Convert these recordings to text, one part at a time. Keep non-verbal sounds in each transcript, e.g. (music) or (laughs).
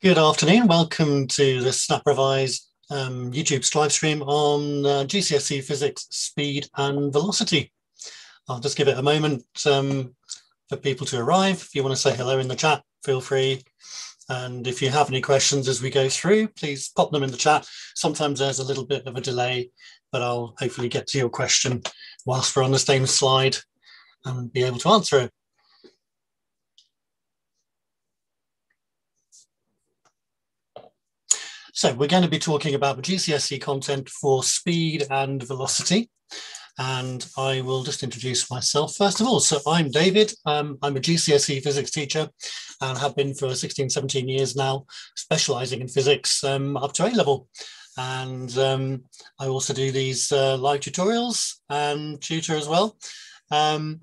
Good afternoon. Welcome to the SnapRevise um, YouTube live stream on uh, GCSE physics, speed and velocity. I'll just give it a moment um, for people to arrive. If you want to say hello in the chat, feel free. And if you have any questions as we go through, please pop them in the chat. Sometimes there's a little bit of a delay, but I'll hopefully get to your question whilst we're on the same slide and be able to answer it. So we're going to be talking about the GCSE content for speed and velocity. And I will just introduce myself first of all. So I'm David. Um, I'm a GCSE physics teacher and have been for 16, 17 years now, specializing in physics um, up to A level. And um, I also do these uh, live tutorials and tutor as well. Um,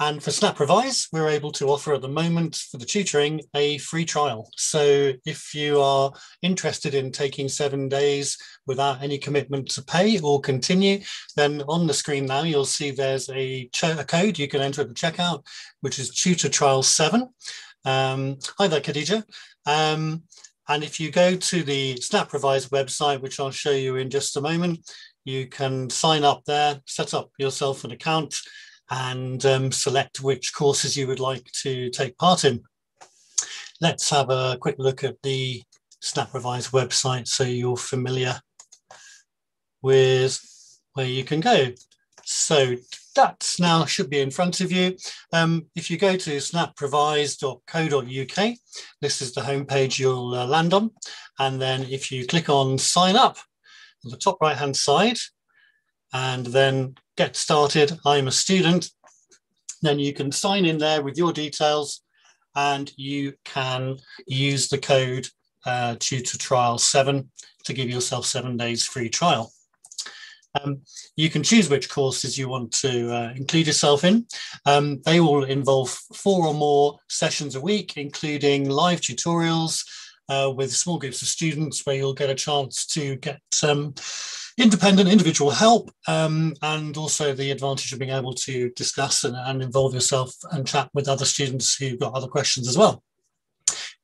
and for SnapRevise, we're able to offer at the moment for the tutoring a free trial. So if you are interested in taking seven days without any commitment to pay or continue, then on the screen now you'll see there's a, a code you can enter at the checkout, which is Tutor Trial 7. Um, hi there, Khadija. Um, and if you go to the SnapRevise website, which I'll show you in just a moment, you can sign up there, set up yourself an account, and um, select which courses you would like to take part in. Let's have a quick look at the SnapRevise website so you're familiar with where you can go. So that now should be in front of you. Um, if you go to snaprevise.co.uk, this is the homepage you'll uh, land on. And then if you click on sign up on the top right hand side, and then get started. I'm a student. Then you can sign in there with your details and you can use the code uh, tutor trial seven to give yourself seven days free trial. Um, you can choose which courses you want to uh, include yourself in. Um, they will involve four or more sessions a week, including live tutorials uh, with small groups of students where you'll get a chance to get um, independent individual help um, and also the advantage of being able to discuss and, and involve yourself and chat with other students who've got other questions as well.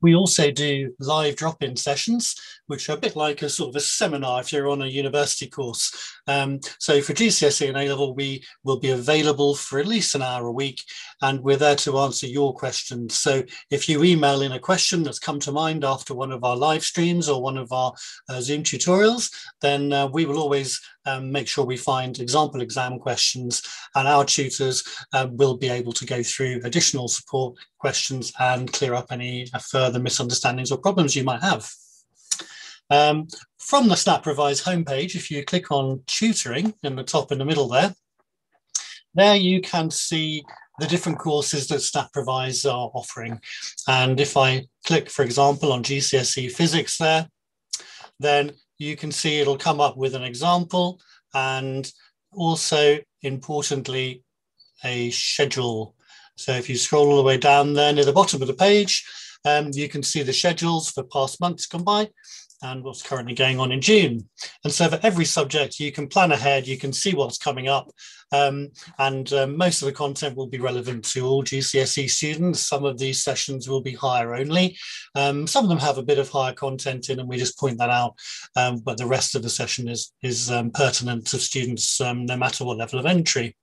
We also do live drop-in sessions, which are a bit like a sort of a seminar if you're on a university course. Um, so for GCSE and A-level, we will be available for at least an hour a week, and we're there to answer your questions. So if you email in a question that's come to mind after one of our live streams or one of our uh, Zoom tutorials, then uh, we will always um, make sure we find example exam questions and our tutors uh, will be able to go through additional support questions and clear up any further misunderstandings or problems you might have. Um, from the SnapRevise homepage, if you click on tutoring in the top in the middle there, there you can see the different courses that SnapRevise are offering. And if I click, for example, on GCSE physics there, then you can see it'll come up with an example and also importantly, a schedule. So if you scroll all the way down there near the bottom of the page, um, you can see the schedules for past months gone by and what's currently going on in June. And so for every subject, you can plan ahead, you can see what's coming up, um, and um, most of the content will be relevant to all GCSE students. Some of these sessions will be higher only. Um, some of them have a bit of higher content in, and we just point that out, um, but the rest of the session is, is um, pertinent to students um, no matter what level of entry.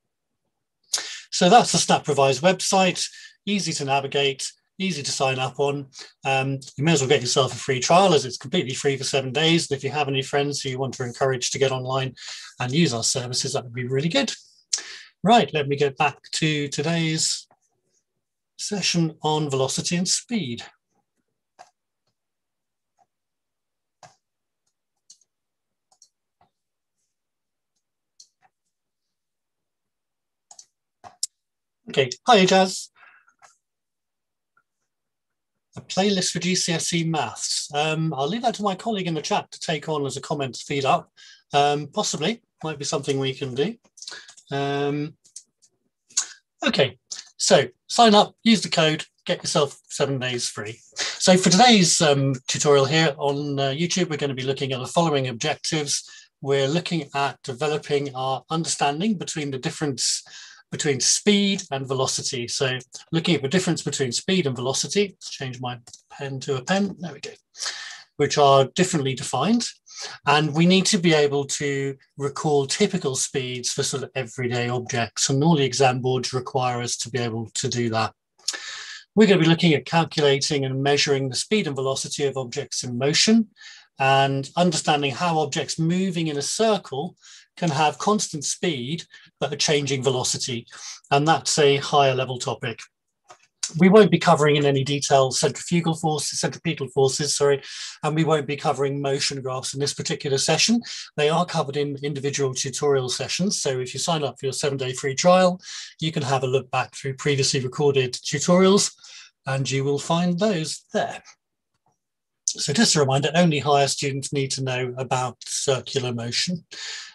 So that's the SnapRevise website, easy to navigate easy to sign up on. Um, you may as well get yourself a free trial as it's completely free for seven days. And if you have any friends who you want to encourage to get online and use our services, that would be really good. Right, let me get back to today's session on velocity and speed. Okay, hi Jazz a playlist for GCSE maths. Um, I'll leave that to my colleague in the chat to take on as a comment to feed up. Um, possibly, might be something we can do. Um, okay, so sign up, use the code, get yourself seven days free. So for today's um, tutorial here on uh, YouTube, we're going to be looking at the following objectives. We're looking at developing our understanding between the difference between speed and velocity. So looking at the difference between speed and velocity, let's change my pen to a pen, there we go, which are differently defined. And we need to be able to recall typical speeds for sort of everyday objects. And all the exam boards require us to be able to do that. We're going to be looking at calculating and measuring the speed and velocity of objects in motion and understanding how objects moving in a circle can have constant speed but a changing velocity. And that's a higher level topic. We won't be covering in any detail centrifugal forces, centripetal forces, sorry, and we won't be covering motion graphs in this particular session. They are covered in individual tutorial sessions. So if you sign up for your seven day free trial, you can have a look back through previously recorded tutorials and you will find those there. So just a reminder, only higher students need to know about circular motion.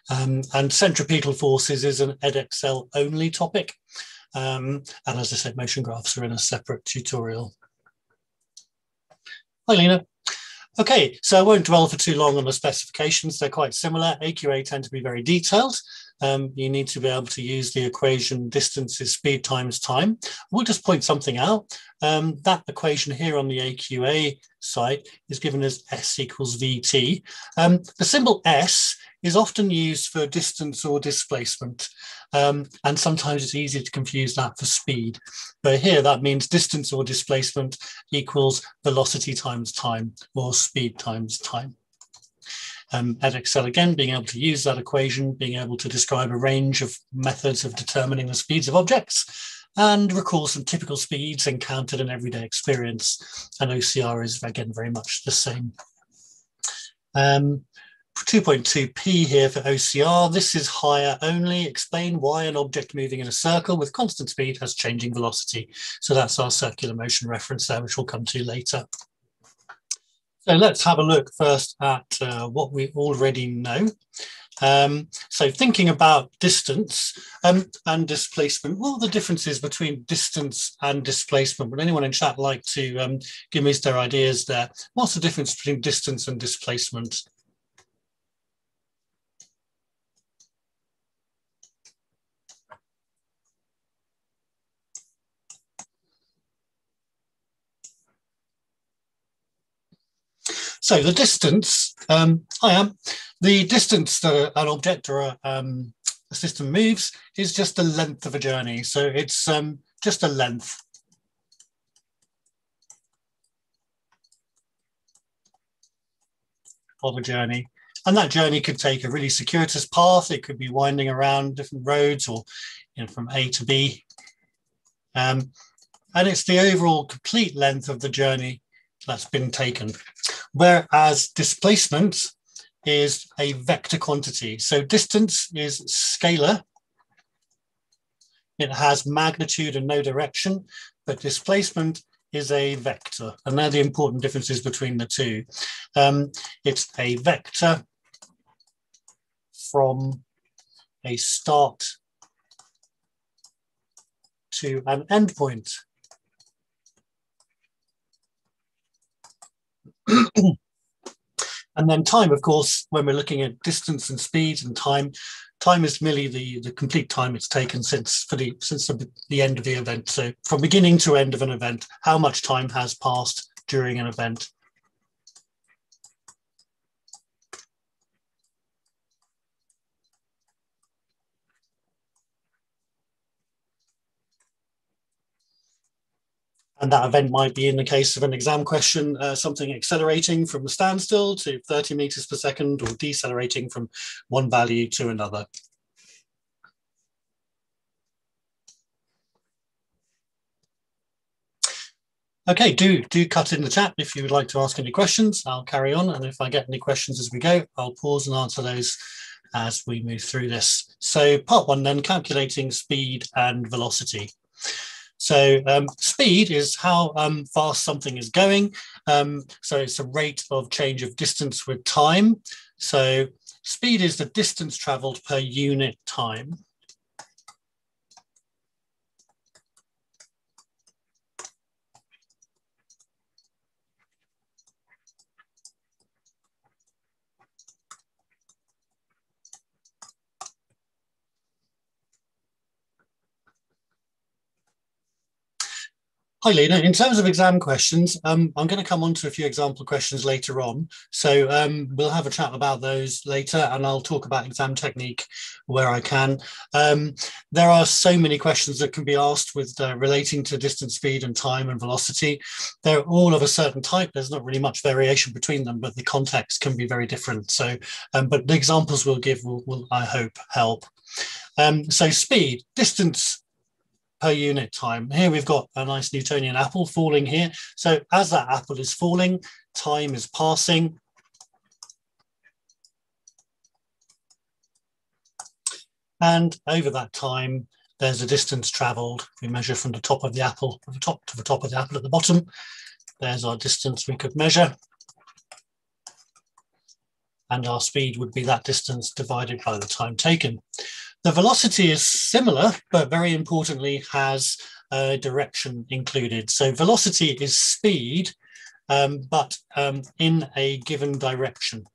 Um, and centripetal forces is an Edexcel only topic. Um, and as I said, motion graphs are in a separate tutorial. Hi, Lena. Okay, so I won't dwell for too long on the specifications. They're quite similar. AQA tend to be very detailed. Um, you need to be able to use the equation distance is speed times time. We'll just point something out. Um, that equation here on the AQA side is given as S equals VT. Um, the symbol S is often used for distance or displacement. Um, and sometimes it's easy to confuse that for speed. But here that means distance or displacement equals velocity times time or speed times time. Um, Edexcel again, being able to use that equation, being able to describe a range of methods of determining the speeds of objects, and recall some typical speeds encountered in everyday experience. And OCR is again very much the same. Um, 2.2p here for OCR. This is higher only. Explain why an object moving in a circle with constant speed has changing velocity. So that's our circular motion reference there, which we'll come to later. So let's have a look first at uh, what we already know. Um, so thinking about distance um, and displacement, what are the differences between distance and displacement? Would anyone in chat like to um, give me their ideas there? What's the difference between distance and displacement? So the distance, um, I am, the distance that an object or a, um, a, system moves is just the length of a journey. So it's um, just a length. of a journey. And that journey could take a really circuitous path. It could be winding around different roads or you know, from A to B. Um, and it's the overall complete length of the journey that's been taken. Whereas displacement is a vector quantity. So distance is scalar. It has magnitude and no direction, but displacement is a vector. And they're the important differences between the two. Um, it's a vector from a start to an endpoint. (clears throat) and then time, of course, when we're looking at distance and speed and time, time is merely the, the complete time it's taken since for the since the, the end of the event. So from beginning to end of an event, how much time has passed during an event. And that event might be in the case of an exam question, uh, something accelerating from a standstill to 30 meters per second or decelerating from one value to another. Okay, do do cut in the chat if you would like to ask any questions. I'll carry on, and if I get any questions as we go, I'll pause and answer those as we move through this. So part one then, calculating speed and velocity. So um, speed is how um, fast something is going. Um, so it's a rate of change of distance with time. So speed is the distance traveled per unit time. Hi, Lena. In terms of exam questions, um, I'm going to come on to a few example questions later on. So um, we'll have a chat about those later and I'll talk about exam technique where I can. Um, there are so many questions that can be asked with uh, relating to distance, speed and time and velocity. They're all of a certain type. There's not really much variation between them, but the context can be very different. So, um, but the examples we'll give will, will I hope, help. Um, so speed, distance, per unit time. Here we've got a nice Newtonian apple falling here. So as that apple is falling, time is passing. And over that time, there's a distance traveled. We measure from the top of the apple, from the top to the top of the apple at the bottom. There's our distance we could measure. And our speed would be that distance divided by the time taken. The velocity is similar, but very importantly has a direction included. So velocity is speed, um, but um, in a given direction.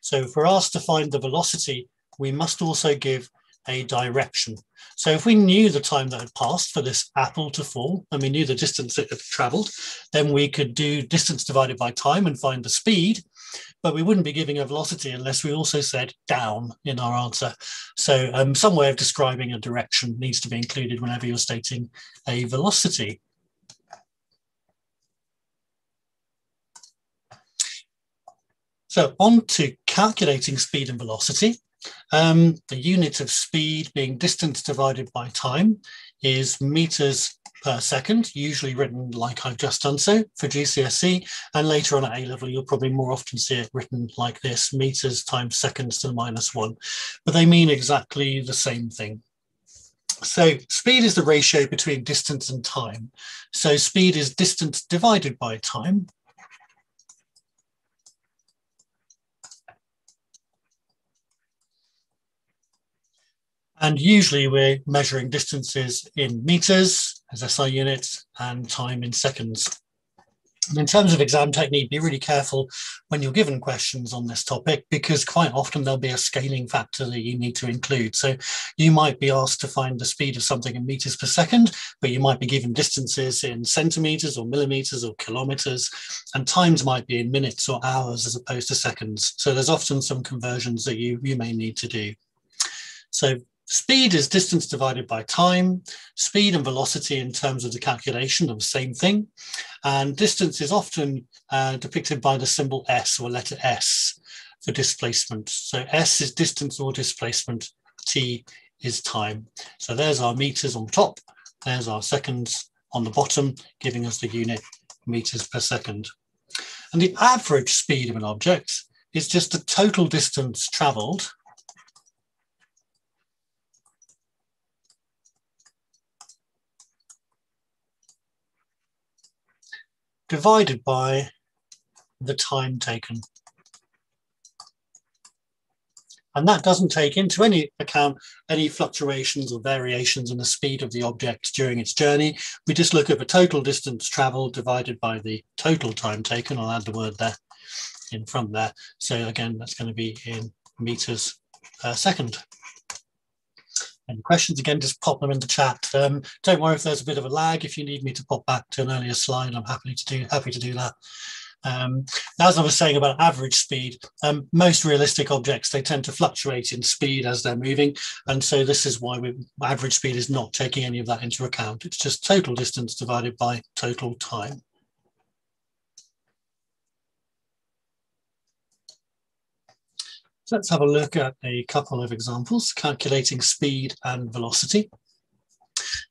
So we're asked to find the velocity, we must also give a direction. So if we knew the time that had passed for this apple to fall, and we knew the distance it had traveled, then we could do distance divided by time and find the speed but we wouldn't be giving a velocity unless we also said down in our answer. So um, some way of describing a direction needs to be included whenever you're stating a velocity. So on to calculating speed and velocity. Um, the unit of speed being distance divided by time is meters per second, usually written like I've just done so for GCSE. And later on at A level, you'll probably more often see it written like this, meters times seconds to the minus one. But they mean exactly the same thing. So speed is the ratio between distance and time. So speed is distance divided by time. And usually we're measuring distances in meters as SI units and time in seconds. And in terms of exam technique, be really careful when you're given questions on this topic because quite often there'll be a scaling factor that you need to include. So you might be asked to find the speed of something in meters per second, but you might be given distances in centimeters or millimeters or kilometers, and times might be in minutes or hours as opposed to seconds. So there's often some conversions that you, you may need to do. So Speed is distance divided by time. Speed and velocity in terms of the calculation are the same thing. And distance is often uh, depicted by the symbol S or letter S for displacement. So S is distance or displacement, T is time. So there's our meters on top, there's our seconds on the bottom, giving us the unit meters per second. And the average speed of an object is just the total distance traveled divided by the time taken. And that doesn't take into any account any fluctuations or variations in the speed of the object during its journey. We just look at the total distance traveled divided by the total time taken. I'll add the word there in front there. So again, that's going to be in meters per second. Any questions, again, just pop them in the chat. Um, don't worry if there's a bit of a lag. If you need me to pop back to an earlier slide, I'm happy to do happy to do that. Um, as I was saying about average speed, um, most realistic objects, they tend to fluctuate in speed as they're moving. And so this is why we, average speed is not taking any of that into account. It's just total distance divided by total time. So let's have a look at a couple of examples, calculating speed and velocity.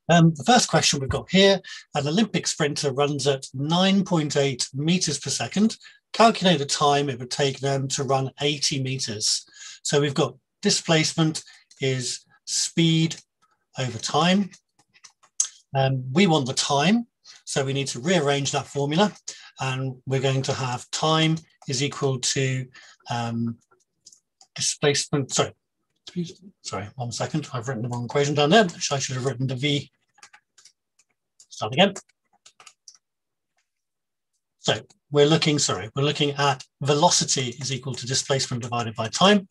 Um, the first question we've got here, an Olympic sprinter runs at 9.8 meters per second. Calculate the time it would take them to run 80 meters. So we've got displacement is speed over time. Um, we want the time, so we need to rearrange that formula and we're going to have time is equal to um, displacement, sorry, sorry, one second, I've written the wrong equation down there, I should have written the V. Start again. So we're looking, sorry, we're looking at velocity is equal to displacement divided by time.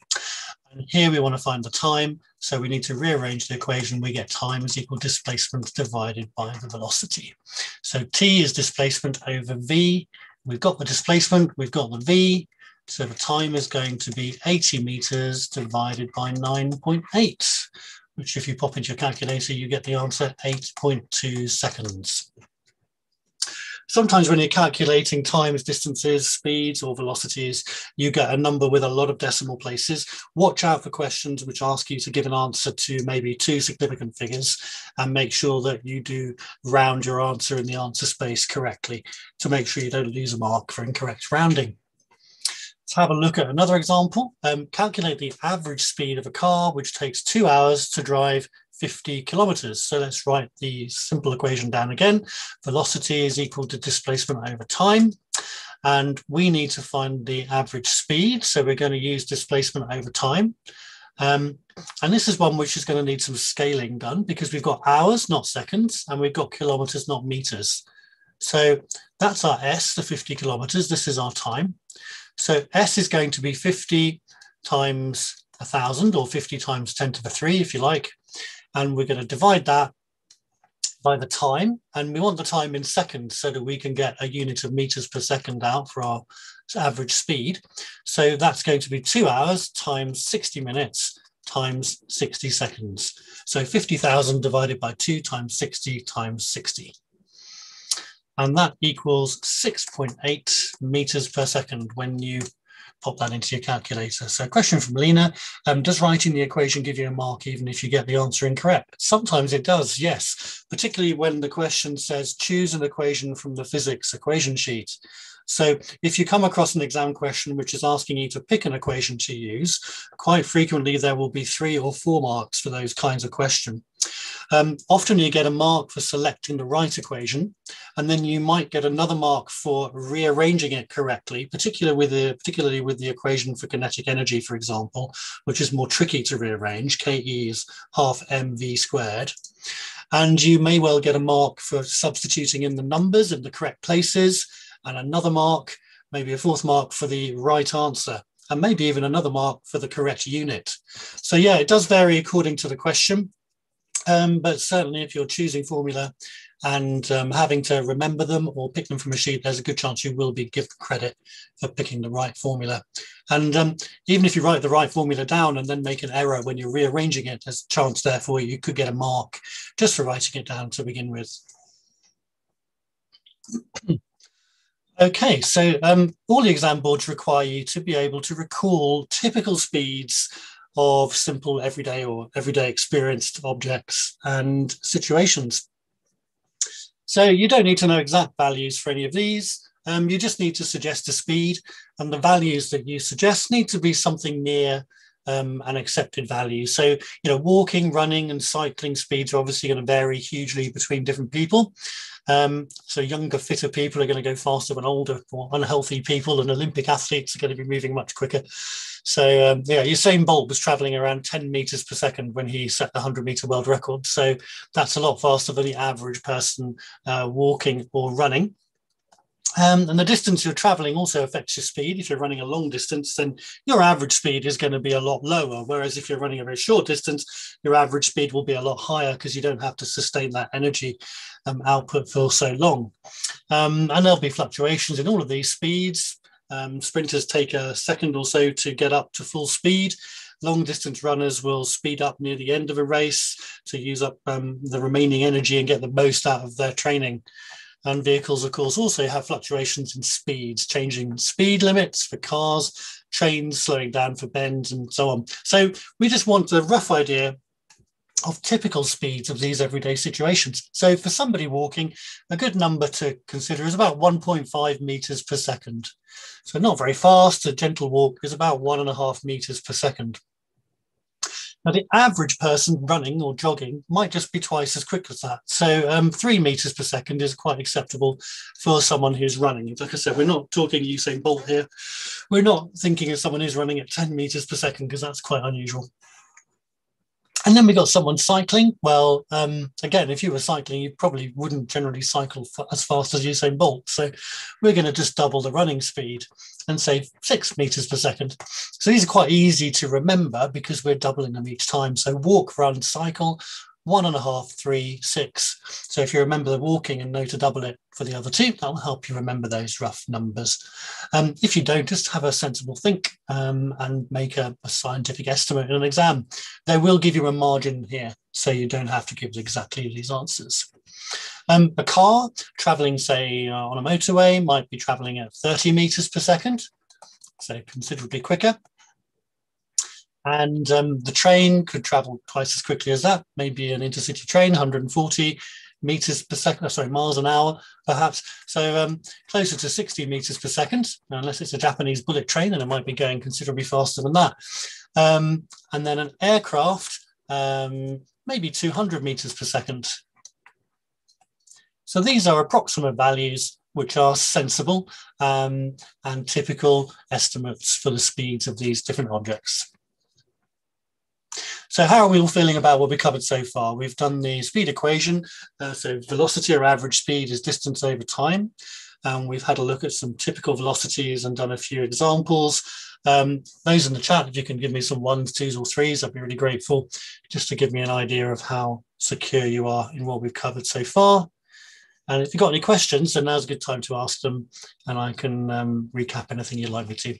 And here we want to find the time. So we need to rearrange the equation. We get time is equal displacement divided by the velocity. So T is displacement over V. We've got the displacement, we've got the V. So the time is going to be 80 meters divided by 9.8, which if you pop into your calculator, you get the answer 8.2 seconds. Sometimes when you're calculating times, distances, speeds or velocities, you get a number with a lot of decimal places. Watch out for questions which ask you to give an answer to maybe two significant figures and make sure that you do round your answer in the answer space correctly to make sure you don't lose a mark for incorrect rounding. Let's have a look at another example. Um, calculate the average speed of a car, which takes two hours to drive 50 kilometers. So let's write the simple equation down again. Velocity is equal to displacement over time. And we need to find the average speed. So we're going to use displacement over time. Um, and this is one which is going to need some scaling done because we've got hours, not seconds, and we've got kilometers, not meters. So that's our S, the 50 kilometers. This is our time. So S is going to be 50 times 1,000 or 50 times 10 to the 3, if you like and we're going to divide that by the time, and we want the time in seconds so that we can get a unit of meters per second out for our average speed. So that's going to be two hours times 60 minutes times 60 seconds. So 50,000 divided by two times 60 times 60. And that equals 6.8 meters per second when you pop that into your calculator. So question from Lena, um, does writing the equation give you a mark even if you get the answer incorrect? Sometimes it does, yes, particularly when the question says choose an equation from the physics equation sheet. So if you come across an exam question which is asking you to pick an equation to use, quite frequently there will be three or four marks for those kinds of question. Um, often you get a mark for selecting the right equation, and then you might get another mark for rearranging it correctly, particularly with the, particularly with the equation for kinetic energy, for example, which is more tricky to rearrange. Ke is half mv squared. And you may well get a mark for substituting in the numbers in the correct places, and another mark, maybe a fourth mark for the right answer and maybe even another mark for the correct unit. So yeah, it does vary according to the question. Um, but certainly if you're choosing formula and um, having to remember them or pick them from a sheet, there's a good chance you will be given credit for picking the right formula. And um, even if you write the right formula down and then make an error when you're rearranging it, there's a chance therefore you could get a mark just for writing it down to begin with. (clears throat) Okay, so um, all the exam boards require you to be able to recall typical speeds of simple everyday or everyday experienced objects and situations. So you don't need to know exact values for any of these. Um, you just need to suggest a speed and the values that you suggest need to be something near um, an accepted value. So, you know, walking, running and cycling speeds are obviously going to vary hugely between different people. Um, so younger, fitter people are going to go faster than older, more unhealthy people and Olympic athletes are going to be moving much quicker. So um, yeah, Usain Bolt was traveling around 10 meters per second when he set the 100 meter world record. So that's a lot faster than the average person uh, walking or running. Um, and the distance you're traveling also affects your speed. If you're running a long distance, then your average speed is going to be a lot lower. Whereas if you're running a very short distance, your average speed will be a lot higher because you don't have to sustain that energy um, output for so long. Um, and there'll be fluctuations in all of these speeds. Um, sprinters take a second or so to get up to full speed. Long distance runners will speed up near the end of a race to use up um, the remaining energy and get the most out of their training. And vehicles, of course, also have fluctuations in speeds, changing speed limits for cars, trains slowing down for bends, and so on. So we just want a rough idea of typical speeds of these everyday situations. So for somebody walking, a good number to consider is about 1.5 meters per second. So not very fast, a gentle walk is about one and a half meters per second. Now, the average person running or jogging might just be twice as quick as that. So um, three meters per second is quite acceptable for someone who's running. Like I said, we're not talking Usain Bolt here. We're not thinking of someone who's running at 10 meters per second because that's quite unusual. And then we got someone cycling. Well, um, again, if you were cycling, you probably wouldn't generally cycle as fast as Usain Bolt. So we're going to just double the running speed. and say six meters per second. So these are quite easy to remember because we're doubling them each time. So walk, run, cycle, one and a half, three, six. So if you remember the walking and know to double it for the other two, that will help you remember those rough numbers. Um, if you don't, just have a sensible think um, and make a, a, scientific estimate in an exam. They will give you a margin here, so you don't have to give exactly these answers. Um, a car traveling, say, uh, on a motorway might be traveling at 30 meters per second, so considerably quicker. And um, the train could travel twice as quickly as that, maybe an intercity train, 140 meters per second, sorry, miles an hour, perhaps. So um, closer to 60 meters per second, unless it's a Japanese bullet train, then it might be going considerably faster than that. Um, and then an aircraft, um, maybe 200 meters per second. So these are approximate values which are sensible um, and typical estimates for the speeds of these different objects. So how are we all feeling about what we covered so far? We've done the speed equation. Uh, so velocity or average speed is distance over time. And we've had a look at some typical velocities and done a few examples. Um, those in the chat, if you can give me some ones, twos or threes, I'd be really grateful just to give me an idea of how secure you are in what we've covered so far. And if you've got any questions, then now's a good time to ask them and I can um, recap anything you'd like me to.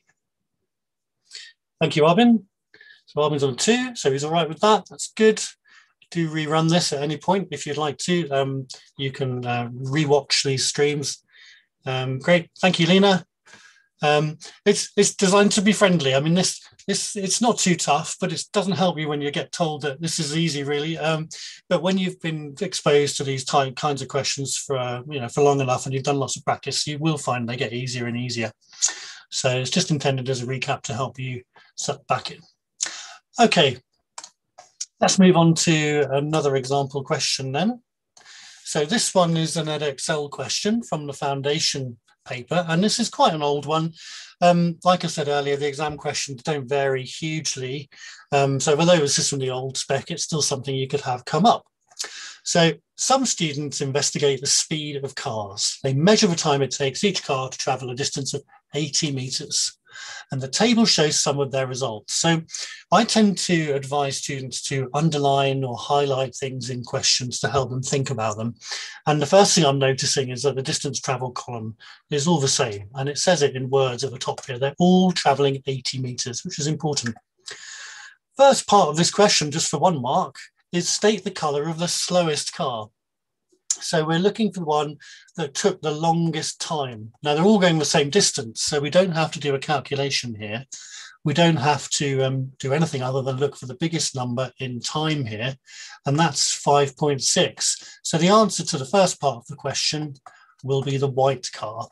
Thank you, Arvin. So Arvin's on two, so he's all right with that. That's good. Do rerun this at any point if you'd like to. Um, you can uh, rewatch these streams. Um, great, thank you, Lena. Um, it's it's designed to be friendly. I mean, this this it's not too tough, but it doesn't help you when you get told that this is easy, really. Um, but when you've been exposed to these type, kinds of questions for uh, you know for long enough, and you've done lots of practice, you will find they get easier and easier. So it's just intended as a recap to help you set back in. Okay, let's move on to another example question then. So this one is an Edexcel question from the foundation paper, and this is quite an old one. Um, like I said earlier, the exam questions don't vary hugely. Um, so although this is from the old spec, it's still something you could have come up. So some students investigate the speed of cars. They measure the time it takes each car to travel a distance of 80 meters and the table shows some of their results. So I tend to advise students to underline or highlight things in questions to help them think about them. And the first thing I'm noticing is that the distance travel column is all the same. And it says it in words at the top here. They're all traveling 80 meters, which is important. First part of this question, just for one mark, is state the color of the slowest car. So we're looking for the one that took the longest time. Now they're all going the same distance, so we don't have to do a calculation here. We don't have to um, do anything other than look for the biggest number in time here, and that's 5.6. So the answer to the first part of the question will be the white car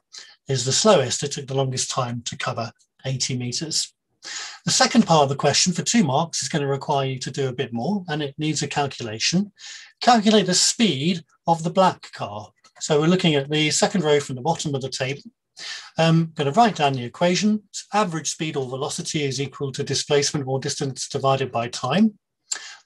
is the slowest. It took the longest time to cover 80 meters. The second part of the question for two marks is going to require you to do a bit more and it needs a calculation. Calculate the speed of the black car. So we're looking at the second row from the bottom of the table. I'm um, going to write down the equation. Average speed or velocity is equal to displacement or distance divided by time.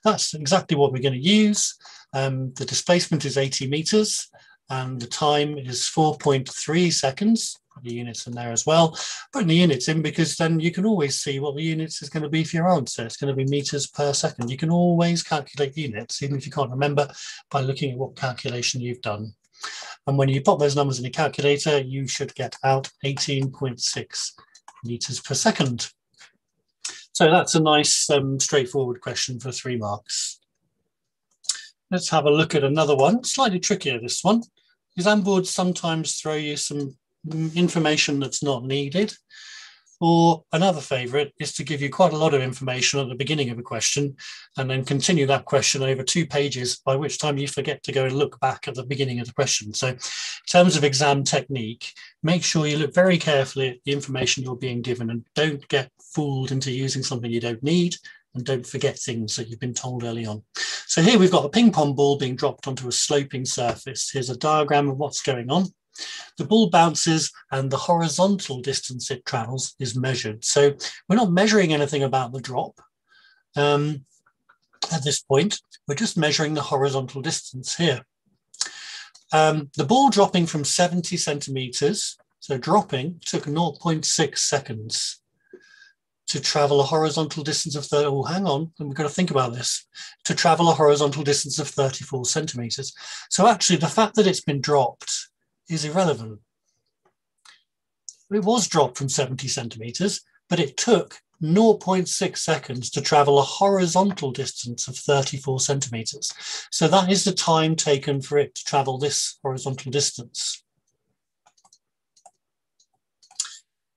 That's exactly what we're going to use. Um, the displacement is 80 meters and the time is 4.3 seconds the units in there as well. Putting the units in because then you can always see what the units is going to be for your answer. It's going to be meters per second. You can always calculate units, even if you can't remember, by looking at what calculation you've done. And when you pop those numbers in your calculator, you should get out 18.6 meters per second. So that's a nice um, straightforward question for three marks. Let's have a look at another one, slightly trickier this one. Exam boards sometimes throw you some information that's not needed. Or another favorite is to give you quite a lot of information at the beginning of a question and then continue that question over two pages, by which time you forget to go and look back at the beginning of the question. So, in terms of exam technique, make sure you look very carefully at the information you're being given and don't get fooled into using something you don't need and don't forget things that you've been told early on. So, here we've got a ping pong ball being dropped onto a sloping surface. Here's a diagram of what's going on. The ball bounces and the horizontal distance it travels is measured. So we're not measuring anything about the drop um, at this point. We're just measuring the horizontal distance here. Um, the ball dropping from 70 centimeters, So dropping took 0.6 seconds to travel a horizontal distance of 30, oh, hang on, and we've got to think about this, to travel a horizontal distance of 34 centimeters. So actually the fact that it's been dropped is irrelevant. It was dropped from 70 centimeters, but it took 0.6 seconds to travel a horizontal distance of 34 centimeters. So that is the time taken for it to travel this horizontal distance.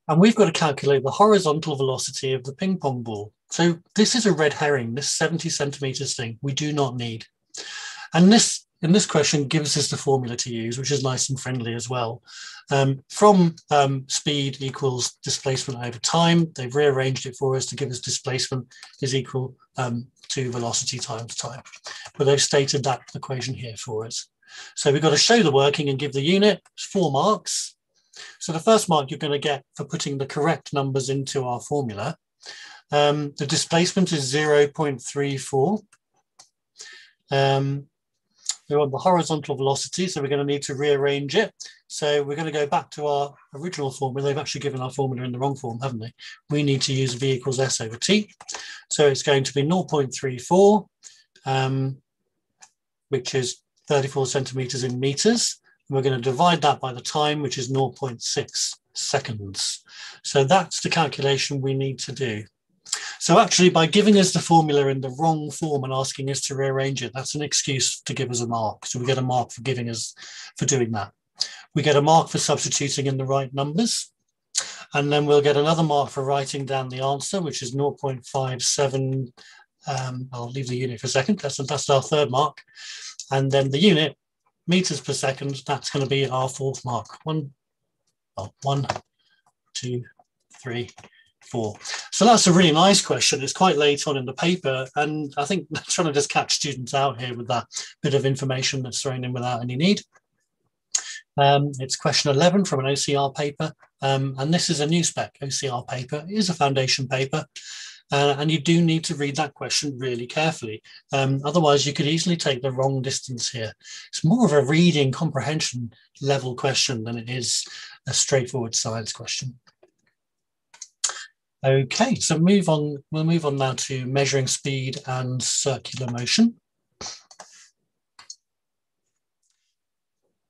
And we've got to calculate the horizontal velocity of the ping pong ball. So this is a red herring, this 70 centimeters thing we do not need. And this in this question gives us the formula to use, which is nice and friendly as well. Um, from um, speed equals displacement over time, they've rearranged it for us to give us displacement is equal um, to velocity times time. But they've stated that equation here for us. So we've got to show the working and give the unit four marks. So the first mark you're going to get for putting the correct numbers into our formula. Um, the displacement is 0.34. We want the horizontal velocity, so we're going to need to rearrange it. So we're going to go back to our original formula. They've actually given our formula in the wrong form, haven't they? We need to use v equals s over t. So it's going to be 0.34, um, which is 34 centimeters in meters. We're going to divide that by the time, which is 0.6 seconds. So that's the calculation we need to do. So actually by giving us the formula in the wrong form and asking us to rearrange it, that's an excuse to give us a mark. So we get a mark for giving us, for doing that. We get a mark for substituting in the right numbers. And then we'll get another mark for writing down the answer, which is 0.57. Um, I'll leave the unit for a second. That's, that's our third mark. And then the unit meters per second, that's going to be our fourth mark. One, well, one, two, three, four. So that's a really nice question. It's quite late on in the paper. And I think (laughs) trying to just catch students out here with that bit of information that's thrown in without any need. Um, it's question 11 from an OCR paper. Um, and this is a new spec OCR paper. It is a foundation paper. Uh, and you do need to read that question really carefully. Um, otherwise, you could easily take the wrong distance here. It's more of a reading comprehension level question than it is a straightforward science question. Okay, so move on. We'll move on now to measuring speed and circular motion.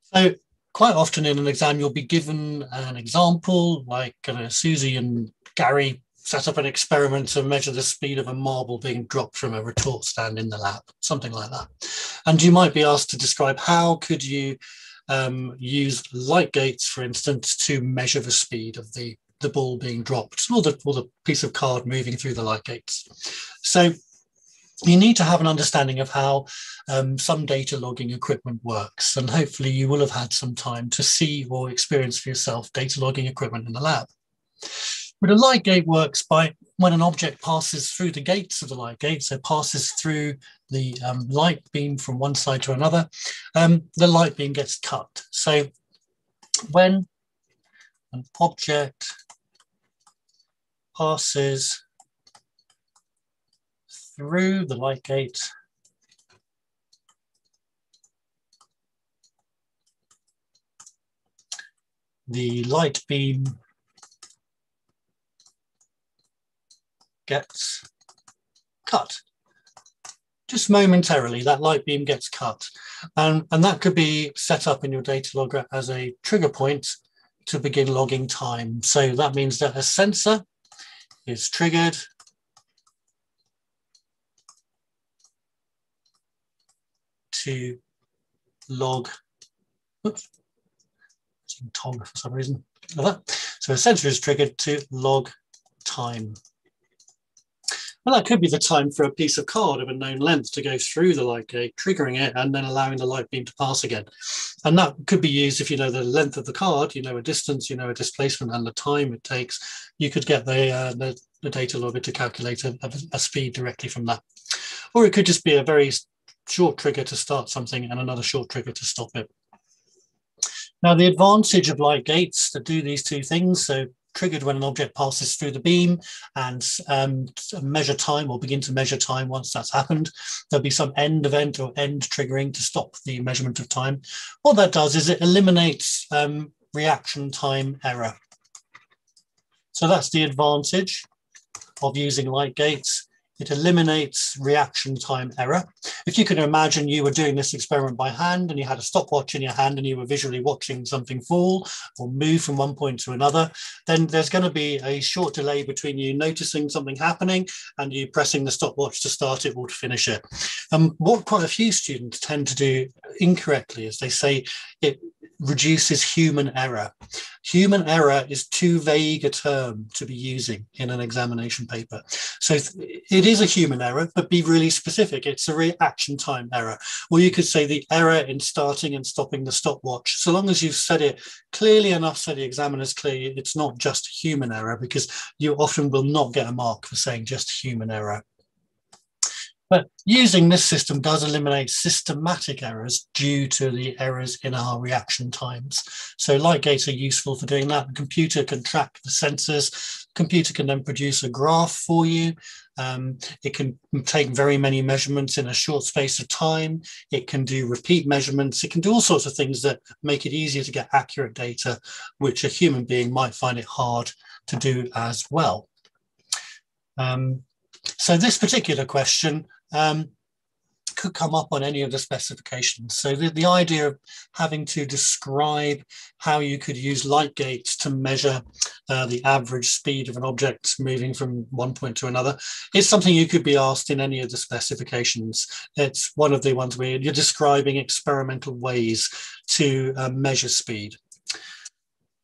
So quite often in an exam, you'll be given an example like uh, Susie and Gary set up an experiment to measure the speed of a marble being dropped from a retort stand in the lab, something like that. And you might be asked to describe how could you um, use light gates, for instance, to measure the speed of the, the ball being dropped or the, or the piece of card moving through the light gates. So you need to have an understanding of how um, some data logging equipment works. And hopefully you will have had some time to see or experience for yourself data logging equipment in the lab. But a light gate works by when an object passes through the gates of the light gate, so passes through the um, light beam from one side to another, um, the light beam gets cut. So when an object passes through the light gate, the light beam gets cut. Just momentarily, that light beam gets cut. And, and that could be set up in your data logger as a trigger point to begin logging time. So that means that a sensor is triggered to log, oops, tog for some reason. So a sensor is triggered to log time. Well, that could be the time for a piece of card of a known length to go through the light gate, triggering it and then allowing the light beam to pass again. And that could be used if you know the length of the card, you know a distance, you know a displacement and the time it takes. You could get the, uh, the, the, data logger to calculate a, a speed directly from that. Or it could just be a very short trigger to start something and another short trigger to stop it. Now, the advantage of light gates that do these two things, so triggered when an object passes through the beam and um, measure time or begin to measure time once that's happened. There'll be some end event or end triggering to stop the measurement of time. What that does is it eliminates um, reaction time error. So that's the advantage of using light gates it eliminates reaction time error. If you can imagine you were doing this experiment by hand and you had a stopwatch in your hand and you were visually watching something fall or move from one point to another, then there's going to be a short delay between you noticing something happening and you pressing the stopwatch to start it or to finish it. Um, what quite a few students tend to do incorrectly is they say it reduces human error. Human error is too vague a term to be using in an examination paper. So it is a human error, but be really specific. It's a reaction time error. Or you could say the error in starting and stopping the stopwatch. So long as you've said it clearly enough so the examiner's clear, it's not just human error because you often will not get a mark for saying just human error. But using this system does eliminate systematic errors due to the errors in our reaction times. So light gates are useful for doing that. The computer can track the sensors. Computer can then produce a graph for you. Um, it can take very many measurements in a short space of time. It can do repeat measurements. It can do all sorts of things that make it easier to get accurate data, which a human being might find it hard to do as well. Um, so this particular question um, could come up on any of the specifications. So the, the idea of having to describe how you could use light gates to measure uh, the average speed of an object moving from one point to another is something you could be asked in any of the specifications. It's one of the ones where you're describing experimental ways to uh, measure speed.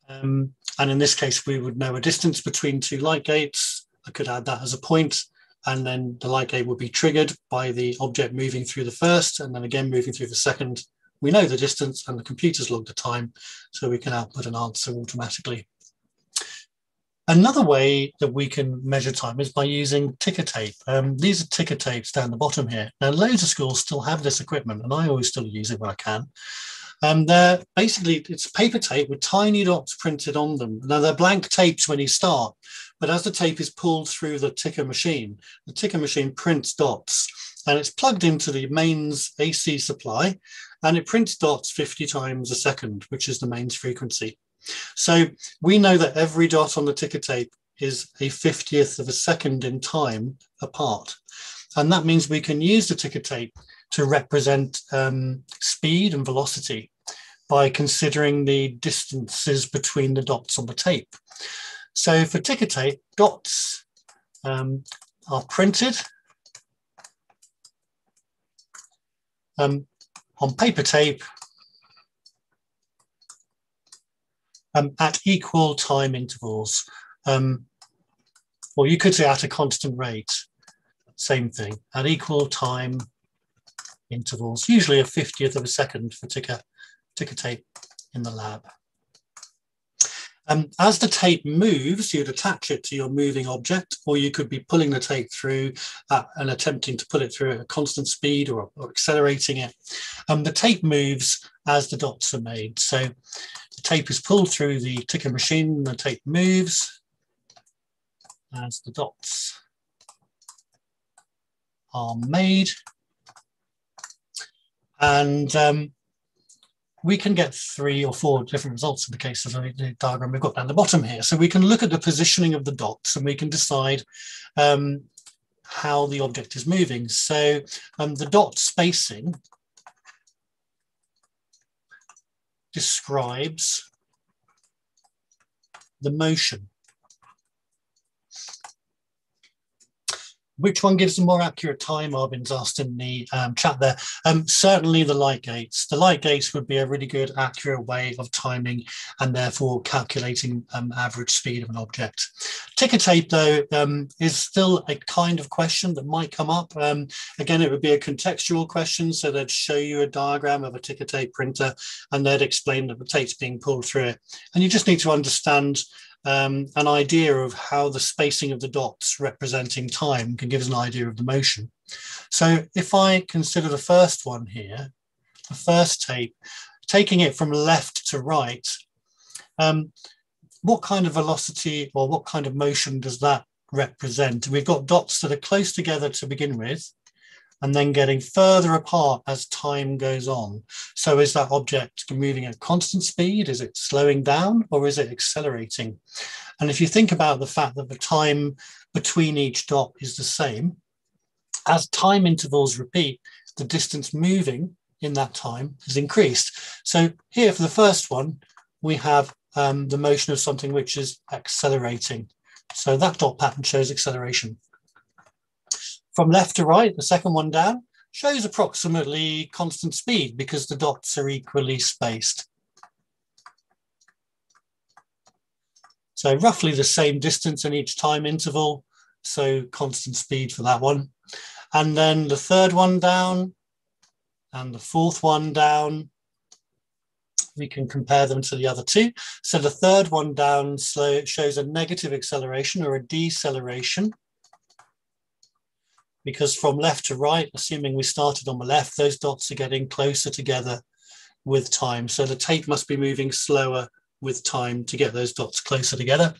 Um, and in this case, we would know a distance between two light gates. I could add that as a point and then the light gate would be triggered by the object moving through the first and then again moving through the second. We know the distance and the computer's logged the time, so we can output an answer automatically. Another way that we can measure time is by using ticker tape. Um, these are ticker tapes down the bottom here. Now, loads of schools still have this equipment, and I always still use it when I can. Um, they're basically, it's paper tape with tiny dots printed on them. Now, they're blank tapes when you start, but as the tape is pulled through the ticker machine, the ticker machine prints dots and it's plugged into the mains AC supply and it prints dots 50 times a second, which is the mains frequency. So we know that every dot on the ticker tape is a 50th of a second in time apart. And that means we can use the ticker tape to represent um, speed and velocity by considering the distances between the dots on the tape. So for ticker tape, dots um, are printed um, on paper tape um, at equal time intervals. Um, or you could say at a constant rate, same thing, at equal time intervals, usually a 50th of a second for ticker, ticker tape in the lab. Um, as the tape moves, you'd attach it to your moving object, or you could be pulling the tape through uh, and attempting to pull it through at a constant speed or, or accelerating it. Um, the tape moves as the dots are made. So the tape is pulled through the ticker machine, the tape moves as the dots are made. And um, we can get three or four different results in the case of the diagram we've got down the bottom here. So we can look at the positioning of the dots and we can decide um, how the object is moving. So um, the dot spacing describes the motion Which one gives a more accurate time? Arvin's asked in the um, chat there. Um, certainly the light gates. The light gates would be a really good, accurate way of timing and therefore calculating um, average speed of an object. Ticker tape, though, um, is still a kind of question that might come up. Um, again, it would be a contextual question. So they'd show you a diagram of a ticker tape printer and they'd explain that the tape's being pulled through it. And you just need to understand um, an idea of how the spacing of the dots representing time can give us an idea of the motion. So if I consider the first one here, the first tape, taking it from left to right, um, what kind of velocity or what kind of motion does that represent? We've got dots that are close together to begin with, and then getting further apart as time goes on. So is that object moving at constant speed? Is it slowing down or is it accelerating? And if you think about the fact that the time between each dot is the same, as time intervals repeat, the distance moving in that time has increased. So here for the first one, we have um, the motion of something which is accelerating. So that dot pattern shows acceleration. From left to right, the second one down, shows approximately constant speed because the dots are equally spaced. So roughly the same distance in each time interval, so constant speed for that one. And then the third one down and the fourth one down, we can compare them to the other two. So the third one down slow shows a negative acceleration or a deceleration because from left to right, assuming we started on the left, those dots are getting closer together with time. So the tape must be moving slower with time to get those dots closer together.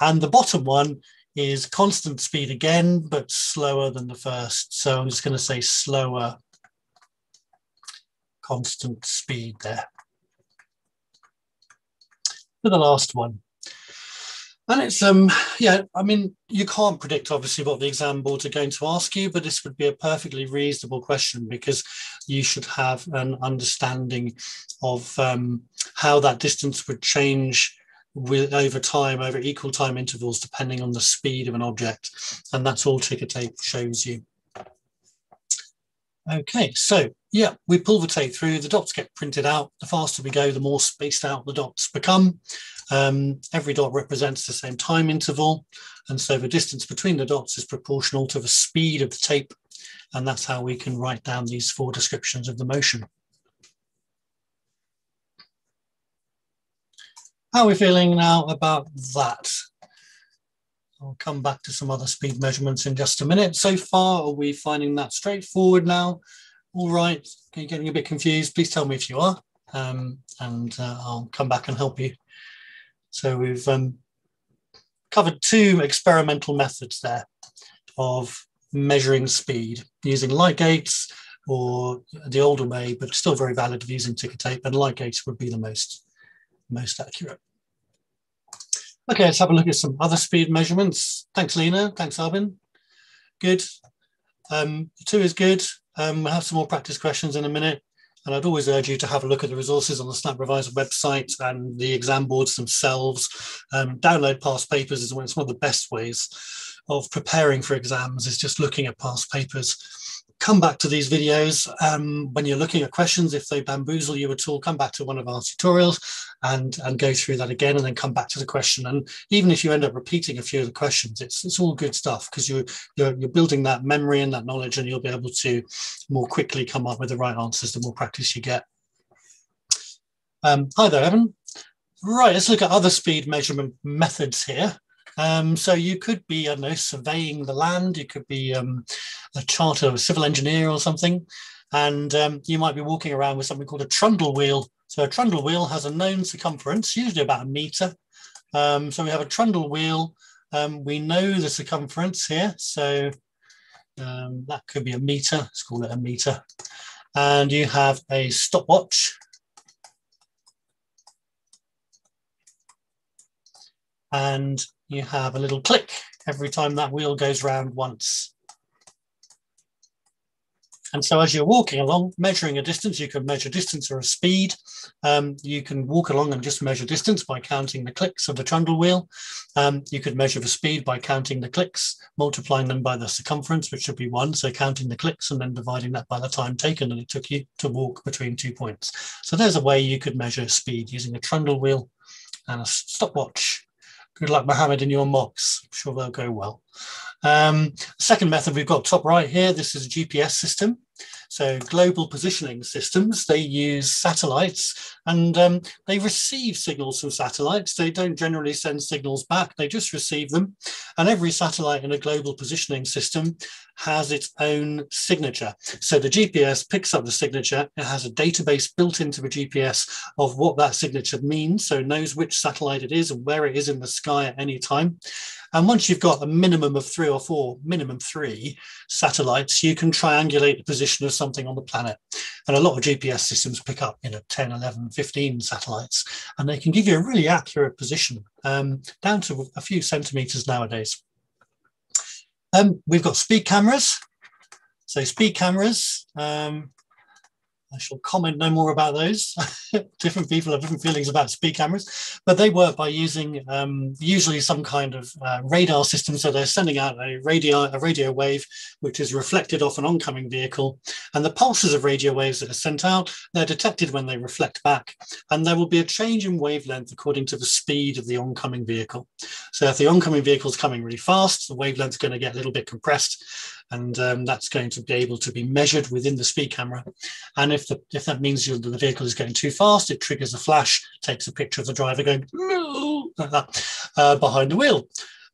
And the bottom one is constant speed again, but slower than the first. So I'm just going to say slower constant speed there. For the last one. And it's, um, yeah, I mean, you can't predict obviously what the exam boards are going to ask you, but this would be a perfectly reasonable question because you should have an understanding of um, how that distance would change with over time, over equal time intervals, depending on the speed of an object. And that's all ticker tape shows you. Okay, so yeah, we pull the tape through, the dots get printed out. The faster we go, the more spaced out the dots become. Um, every dot represents the same time interval. And so the distance between the dots is proportional to the speed of the tape. And that's how we can write down these four descriptions of the motion. How are we feeling now about that? I'll come back to some other speed measurements in just a minute. So far, are we finding that straightforward now? All right, are you getting a bit confused? Please tell me if you are, um, and uh, I'll come back and help you. So we've um, covered two experimental methods there of measuring speed using light gates or the older way, but still very valid of using ticker tape, and light gates would be the most, most accurate. Okay, let's have a look at some other speed measurements. Thanks, Lena. Thanks, Arbin. Good. Um, two is good. Um, we'll have some more practice questions in a minute. And I'd always urge you to have a look at the resources on the SnapRevise website and the exam boards themselves. Um, download past papers is it's one of the best ways of preparing for exams is just looking at past papers come back to these videos um, when you're looking at questions. If they bamboozle you at all, come back to one of our tutorials and, and go through that again and then come back to the question. And even if you end up repeating a few of the questions, it's, it's all good stuff because you're, you're, you're building that memory and that knowledge and you'll be able to more quickly come up with the right answers the more practice you get. Um, hi there, Evan. Right, let's look at other speed measurement methods here. Um, so you could be, I don't know, surveying the land. You could be um, a charter, a civil engineer or something. And um, you might be walking around with something called a trundle wheel. So a trundle wheel has a known circumference, usually about a meter. Um, so we have a trundle wheel. Um, we know the circumference here. So um, that could be a meter. Let's call it a meter. And you have a stopwatch and you have a little click every time that wheel goes round once. And so as you're walking along, measuring a distance, you can measure distance or a speed. Um, you can walk along and just measure distance by counting the clicks of the trundle wheel. Um, you could measure the speed by counting the clicks, multiplying them by the circumference, which should be one. So counting the clicks and then dividing that by the time taken that it took you to walk between two points. So there's a way you could measure speed using a trundle wheel and a stopwatch. Good luck, Mohammed, in your mocks. I'm sure they'll go well. Um, second method we've got top right here. This is a GPS system. So global positioning systems, they use satellites and um, they receive signals from satellites. They don't generally send signals back, they just receive them. And every satellite in a global positioning system has its own signature. So the GPS picks up the signature. It has a database built into the GPS of what that signature means. So knows which satellite it is and where it is in the sky at any time. And once you've got a minimum of three or four, minimum three satellites, you can triangulate the position of something on the planet. And a lot of GPS systems pick up, you know, 10, 11, 15 satellites, and they can give you a really accurate position um, down to a few centimeters nowadays. Um, we've got speed cameras. So speed cameras, um, I shall comment no more about those. (laughs) different people have different feelings about speed cameras, but they work by using um, usually some kind of uh, radar system. So they're sending out a radio, a radio wave, which is reflected off an oncoming vehicle. And the pulses of radio waves that are sent out, they're detected when they reflect back. And there will be a change in wavelength according to the speed of the oncoming vehicle. So if the oncoming vehicle is coming really fast, the wavelength is going to get a little bit compressed and um, that's going to be able to be measured within the speed camera. And if the if that means the vehicle is going too fast, it triggers a flash, takes a picture of the driver going like that uh, behind the wheel.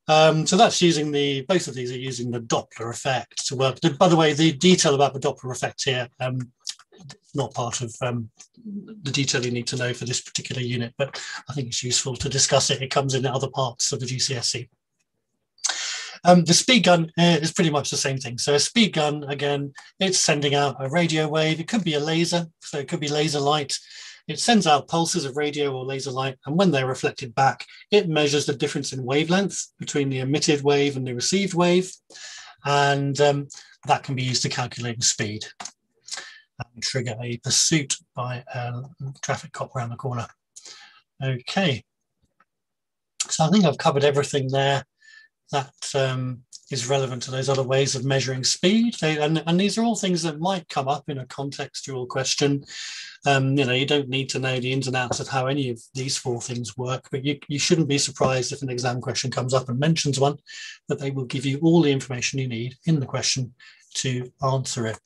Um, so that's using the both of these are using the Doppler effect to work. By the way, the detail about the Doppler effect here um, not part of um, the detail you need to know for this particular unit, but I think it's useful to discuss it. It comes in other parts of the GCSE. Um, the speed gun uh, is pretty much the same thing. So a speed gun, again, it's sending out a radio wave. It could be a laser, so it could be laser light. It sends out pulses of radio or laser light, and when they're reflected back, it measures the difference in wavelength between the emitted wave and the received wave, and um, that can be used to calculate the speed and trigger a pursuit by a traffic cop around the corner. Okay, so I think I've covered everything there that um, is relevant to those other ways of measuring speed. They, and, and these are all things that might come up in a contextual question. Um, you know, you don't need to know the ins and outs of how any of these four things work, but you, you shouldn't be surprised if an exam question comes up and mentions one, that they will give you all the information you need in the question to answer it.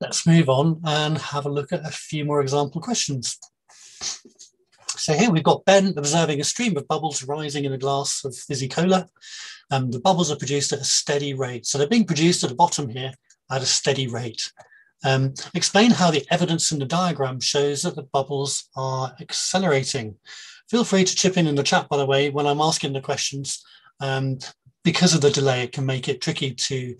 Let's move on and have a look at a few more example questions. So here we've got Ben observing a stream of bubbles rising in a glass of fizzy cola. Um, the bubbles are produced at a steady rate. So they're being produced at the bottom here at a steady rate. Um, explain how the evidence in the diagram shows that the bubbles are accelerating. Feel free to chip in in the chat, by the way, when I'm asking the questions. Um, because of the delay, it can make it tricky to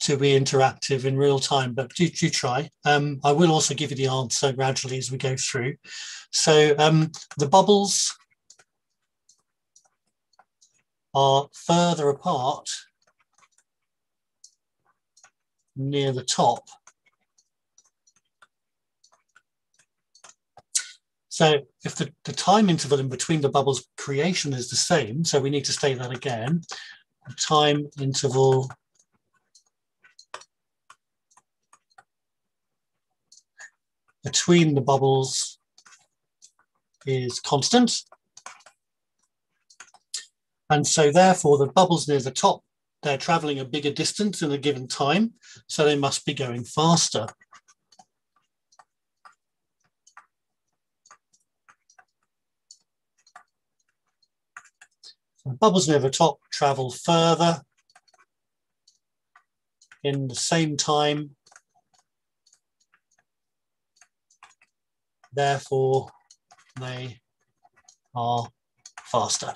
to be interactive in real time, but do, do try. Um, I will also give you the answer gradually as we go through. So um, the bubbles are further apart near the top. So if the, the time interval in between the bubbles creation is the same, so we need to state that again, the time interval between the bubbles is constant. And so therefore the bubbles near the top, they're traveling a bigger distance in a given time, so they must be going faster. So bubbles near the top travel further in the same time therefore they are faster.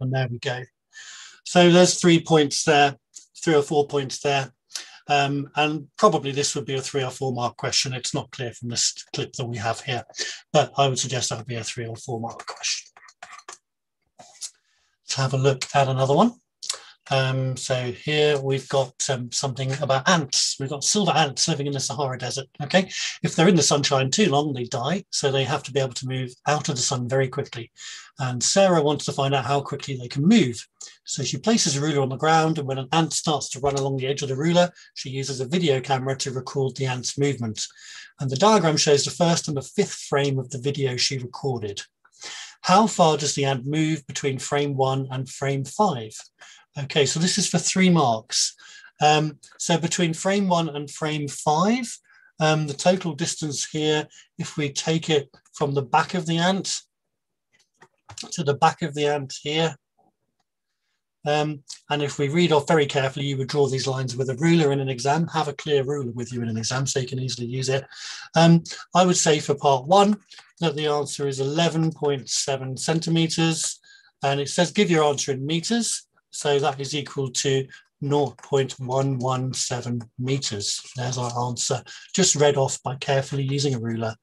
And there we go. So there's three points there, three or four points there. Um, and probably this would be a three or four mark question. It's not clear from this clip that we have here, but I would suggest that would be a three or four mark question. Let's have a look at another one. Um, so here we've got um, something about ants. We've got silver ants living in the Sahara Desert. Okay, if they're in the sunshine too long, they die. So they have to be able to move out of the sun very quickly. And Sarah wants to find out how quickly they can move. So she places a ruler on the ground, and when an ant starts to run along the edge of the ruler, she uses a video camera to record the ant's movement. And the diagram shows the first and the fifth frame of the video she recorded. How far does the ant move between frame one and frame five? Okay, so this is for three marks. Um, so between frame one and frame five, um, the total distance here, if we take it from the back of the ant to the back of the ant here, um, and if we read off very carefully, you would draw these lines with a ruler in an exam, have a clear ruler with you in an exam so you can easily use it. Um, I would say for part one that the answer is 11.7 centimeters. And it says give your answer in meters. So that is equal to 0.117 meters. There's our answer, just read off by carefully using a ruler,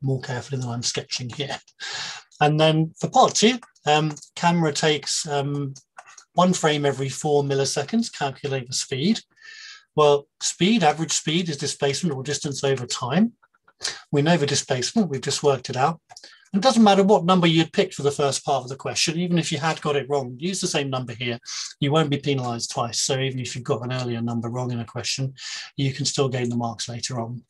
more carefully than I'm sketching here. And then for part two, um, camera takes um, one frame every four milliseconds, calculate the speed. Well, speed, average speed is displacement or distance over time. We know the displacement, we've just worked it out. It doesn't matter what number you'd picked for the first part of the question, even if you had got it wrong, use the same number here. You won't be penalized twice. So even if you've got an earlier number wrong in a question, you can still gain the marks later on.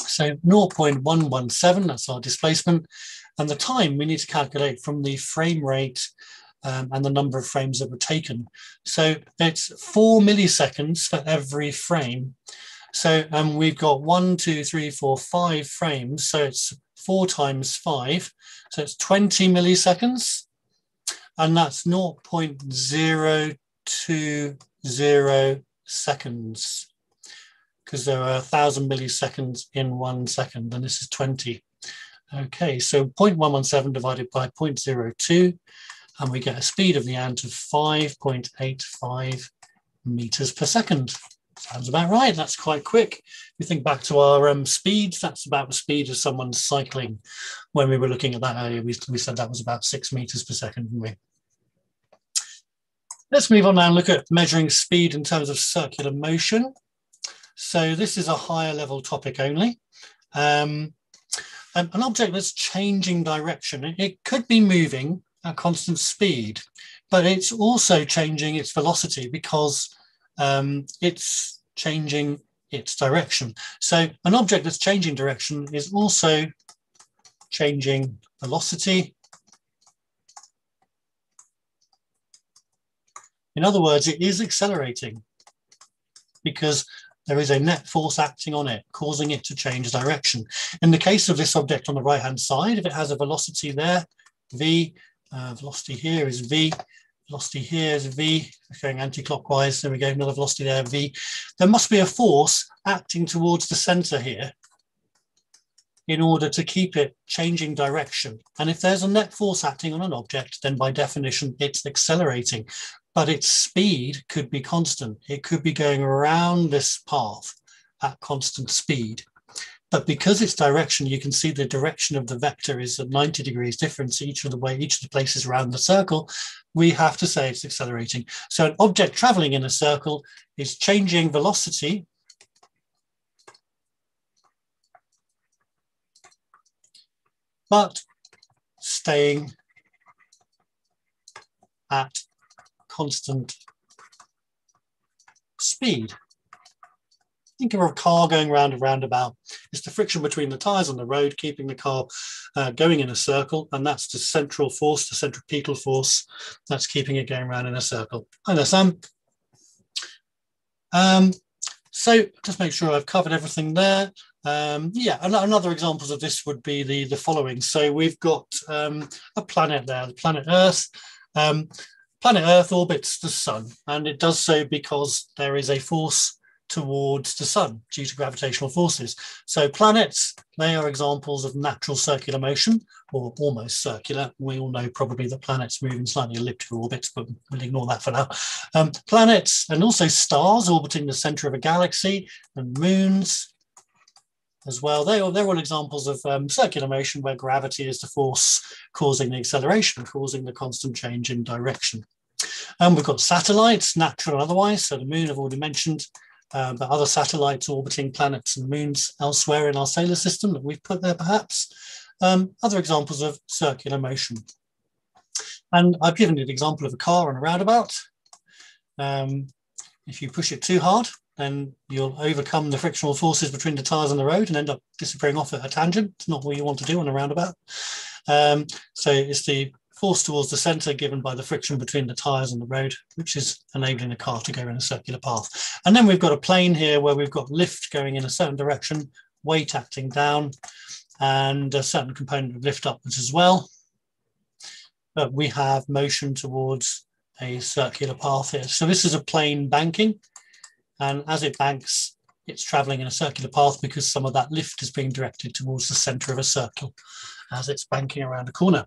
So 0.117, that's our displacement. And the time we need to calculate from the frame rate um, and the number of frames that were taken. So it's four milliseconds for every frame. So um, we've got one, two, three, four, five frames. So it's four times five. So it's 20 milliseconds. And that's 0.020 seconds because there are a thousand milliseconds in one second, and this is 20. Okay, so 0.117 divided by 0.02, and we get a speed of the ant of 5.85 meters per second. Sounds about right. That's quite quick. If you think back to our um, speeds, that's about the speed of someone cycling. When we were looking at that earlier, we, we said that was about six meters per second, didn't we? Let's move on now and look at measuring speed in terms of circular motion. So this is a higher level topic only. Um, an object that's changing direction, it could be moving at constant speed, but it's also changing its velocity because um, it's changing its direction. So an object that's changing direction is also changing velocity. In other words, it is accelerating because there is a net force acting on it, causing it to change direction. In the case of this object on the right-hand side, if it has a velocity there, v, uh, velocity here is v, velocity here is v, going anti-clockwise, there we go, another velocity there, v. There must be a force acting towards the center here in order to keep it changing direction. And if there's a net force acting on an object, then by definition, it's accelerating. But its speed could be constant. It could be going around this path at constant speed. But because its direction, you can see the direction of the vector is at 90 degrees difference each of the way, each of the places around the circle, we have to say it's accelerating. So an object traveling in a circle is changing velocity but staying at constant speed. Think of a car going round a roundabout. It's the friction between the tyres on the road, keeping the car uh, going in a circle, and that's the central force, the centripetal force, that's keeping it going round in a circle. Hi there, Sam. Um, so just make sure I've covered everything there. Um, yeah, another examples of this would be the, the following. So we've got um, a planet there, the planet Earth. Um, planet Earth orbits the sun, and it does so because there is a force towards the sun due to gravitational forces. So planets, they are examples of natural circular motion or almost circular. We all know probably that planets move in slightly elliptical orbits, but we'll ignore that for now. Um, planets and also stars orbiting the center of a galaxy and moons as well. They are, they're all examples of um, circular motion where gravity is the force causing the acceleration, causing the constant change in direction. And we've got satellites, natural and otherwise. So the moon I've already mentioned, uh, but other satellites orbiting planets and moons elsewhere in our solar system that we've put there perhaps. Um, other examples of circular motion. And I've given you an example of a car on a roundabout. Um, if you push it too hard, then you'll overcome the frictional forces between the tyres and the road and end up disappearing off at a tangent. It's not what you want to do on a roundabout. Um, so it's the force towards the centre given by the friction between the tyres and the road, which is enabling the car to go in a circular path. And then we've got a plane here where we've got lift going in a certain direction, weight acting down, and a certain component of lift upwards as well. But we have motion towards a circular path here. So this is a plane banking. And as it banks, it's traveling in a circular path because some of that lift is being directed towards the center of a circle as it's banking around a corner.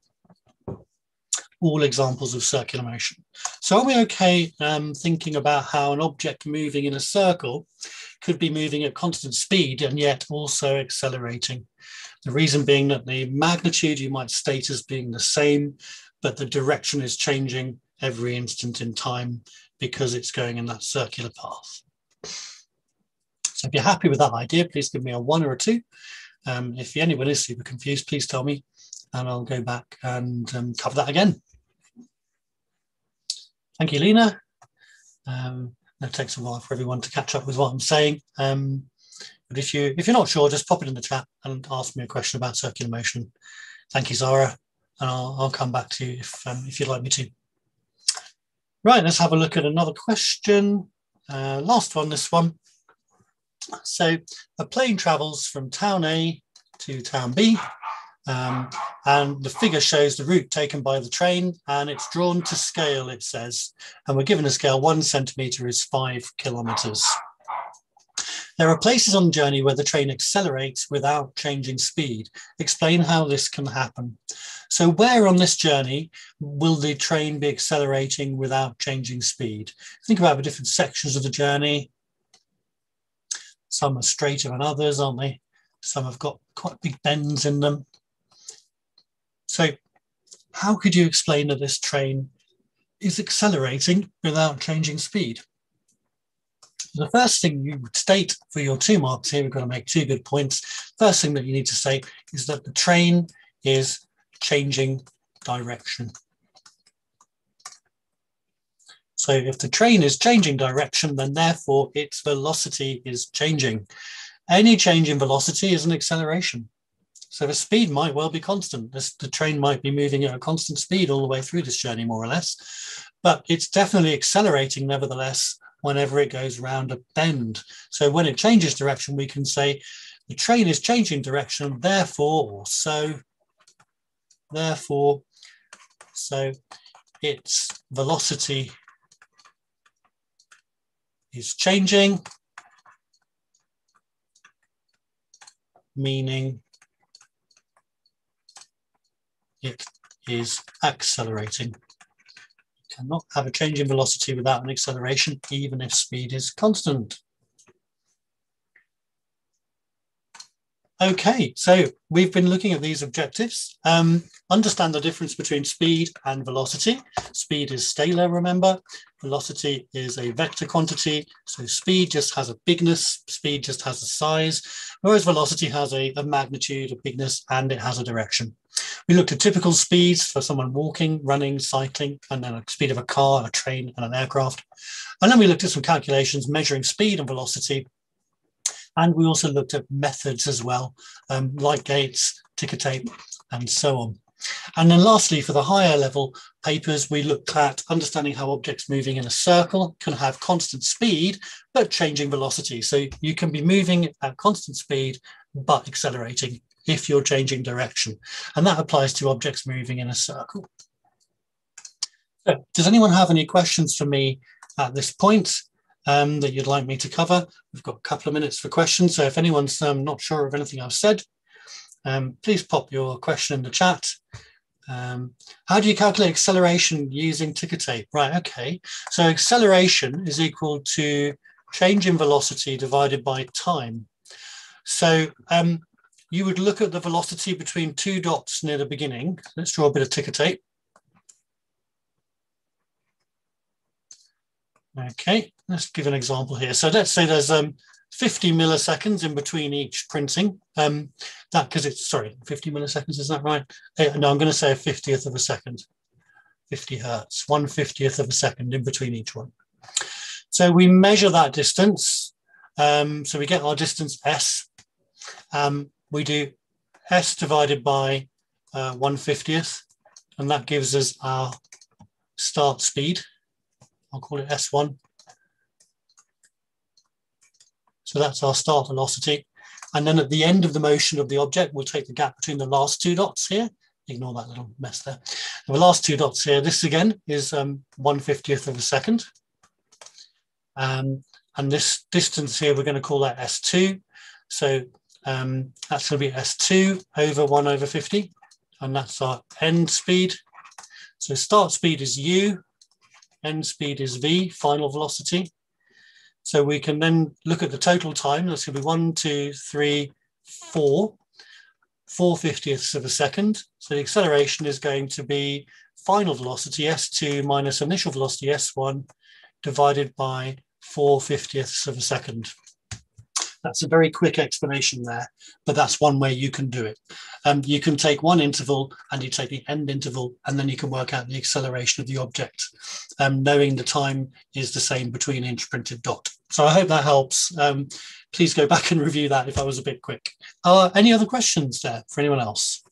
All examples of circular motion. So are we okay um, thinking about how an object moving in a circle could be moving at constant speed and yet also accelerating? The reason being that the magnitude you might state as being the same, but the direction is changing every instant in time because it's going in that circular path. So if you're happy with that idea, please give me a one or a two. Um, if anyone is super confused, please tell me and I'll go back and um, cover that again. Thank you, Lena. Um, it takes a while for everyone to catch up with what I'm saying. Um, but if you if you're not sure, just pop it in the chat and ask me a question about circular motion. Thank you, Zara, and I'll, I'll come back to you if um, if you'd like me to. Right, let's have a look at another question. Uh, last one, this one. So a plane travels from town A to town B um, and the figure shows the route taken by the train and it's drawn to scale, it says. And we're given a scale one centimetre is five kilometres. There are places on the journey where the train accelerates without changing speed. Explain how this can happen. So where on this journey will the train be accelerating without changing speed? Think about the different sections of the journey. Some are straighter than others, aren't they? Some have got quite big bends in them. So how could you explain that this train is accelerating without changing speed? The first thing you would state for your two marks here, we've got to make two good points. First thing that you need to say is that the train is changing direction. So if the train is changing direction, then therefore its velocity is changing. Any change in velocity is an acceleration. So the speed might well be constant. This, the train might be moving at a constant speed all the way through this journey, more or less. But it's definitely accelerating, nevertheless, whenever it goes round a bend. So when it changes direction, we can say the train is changing direction, therefore, or so, therefore, so its velocity is changing, meaning it is accelerating. You cannot have a change in velocity without an acceleration, even if speed is constant. Okay, so we've been looking at these objectives. Um, understand the difference between speed and velocity. Speed is scalar, remember. Velocity is a vector quantity. So speed just has a bigness, speed just has a size, whereas velocity has a, a magnitude, a bigness, and it has a direction. We looked at typical speeds for someone walking, running, cycling, and then a speed of a car, a train, and an aircraft. And then we looked at some calculations measuring speed and velocity and we also looked at methods as well, um, light gates, ticker tape, and so on. And then lastly, for the higher level papers, we looked at understanding how objects moving in a circle can have constant speed, but changing velocity. So you can be moving at constant speed, but accelerating if you're changing direction. And that applies to objects moving in a circle. So does anyone have any questions for me at this point? um, that you'd like me to cover. We've got a couple of minutes for questions. So if anyone's um, not sure of anything I've said, um, please pop your question in the chat. Um, how do you calculate acceleration using ticker tape? Right, okay. So acceleration is equal to change in velocity divided by time. So um, you would look at the velocity between two dots near the beginning. Let's draw a bit of ticker tape. Okay, let's give an example here. So let's say there's um, 50 milliseconds in between each printing. Um, that because it's sorry, 50 milliseconds, is that right? Uh, no, I'm going to say a 50th of a second. 50 hertz, 1 50th of a second in between each one. So we measure that distance. Um, so we get our distance s. Um, we do s divided by uh, 1 50th, and that gives us our start speed. I'll call it S1. So that's our start velocity. And then at the end of the motion of the object, we'll take the gap between the last two dots here. Ignore that little mess there. The last two dots here, this again is um, 1 50th of a second. Um, and this distance here, we're going to call that S2. So um, that's going to be S2 over 1 over 50. And that's our end speed. So start speed is u, end speed is v, final velocity. So we can then look at the total time. That's going to be one, two, three, four, four fiftieths of a second. So the acceleration is going to be final velocity s2 minus initial velocity s1 divided by 4 fiftieths of a second. That's a very quick explanation there, but that's one way you can do it. Um, you can take one interval and you take the end interval, and then you can work out the acceleration of the object, um, knowing the time is the same between each printed dot. So I hope that helps. Um, please go back and review that if I was a bit quick. Uh, any other questions there for anyone else?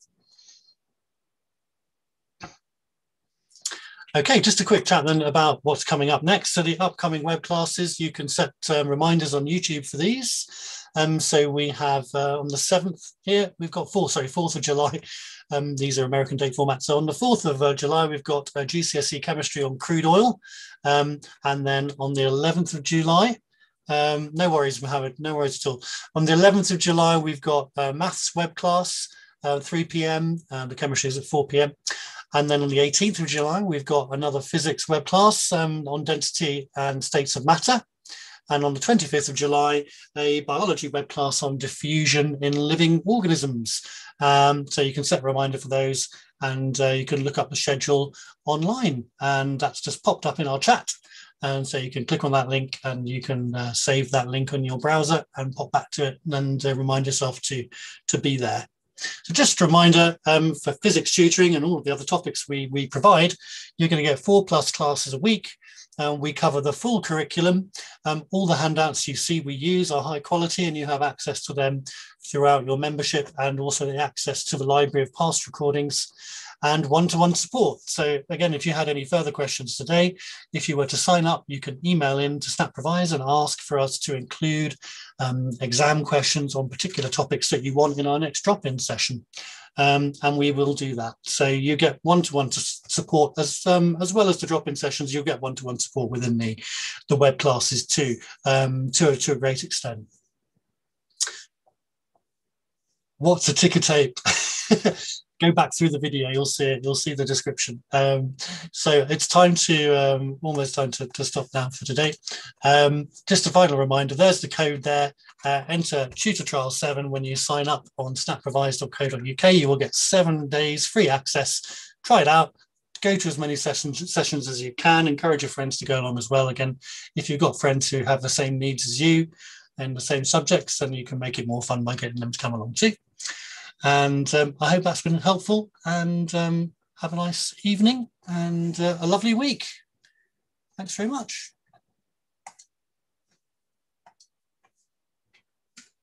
Okay, just a quick chat then about what's coming up next. So the upcoming web classes, you can set um, reminders on YouTube for these. Um, so we have uh, on the 7th here, we've got four, sorry, 4th of July. Um, these are American date formats. So on the 4th of uh, July, we've got uh, GCSE chemistry on crude oil. Um, and then on the 11th of July, um, no worries, Mohammed, no worries at all. On the 11th of July, we've got maths web class, uh, 3 p.m. the chemistry is at 4 p.m. And then on the 18th of July, we've got another physics web class um, on density and states of matter. And on the 25th of July, a biology web class on diffusion in living organisms. Um, so you can set a reminder for those and uh, you can look up the schedule online. And that's just popped up in our chat. And so you can click on that link and you can uh, save that link on your browser and pop back to it and uh, remind yourself to, to be there. So just a reminder um, for physics tutoring and all of the other topics we, we provide, you're going to get four plus classes a week. Um, we cover the full curriculum. Um, all the handouts you see we use are high quality and you have access to them throughout your membership and also the access to the library of past recordings and one-to-one support. So again, if you had any further questions today, if you were to sign up, you can email in to SnapRevise and ask for us to include um, exam questions on particular topics that you want in our next drop-in session. Um, and we will do that. So you get one-to-one -one support as um, as well as the drop-in sessions. You'll get one-to-one -one support within the the web classes too, um, to to a great extent. What's a ticker tape? (laughs) go back through the video, you'll see it, you'll see the description. Um, so it's time to, um, almost time to, to, stop now for today. Um, just a final reminder, there's the code there. Uh, enter Tutor Trial 7 when you sign up on snaprevise.co.uk. You will get seven days free access. Try it out. Go to as many sessions, sessions as you can. Encourage your friends to go along as well. Again, if you've got friends who have the same needs as you and the same subjects, then you can make it more fun by getting them to come along too. And um, I hope that's been helpful and um, have a nice evening and uh, a lovely week. Thanks very much.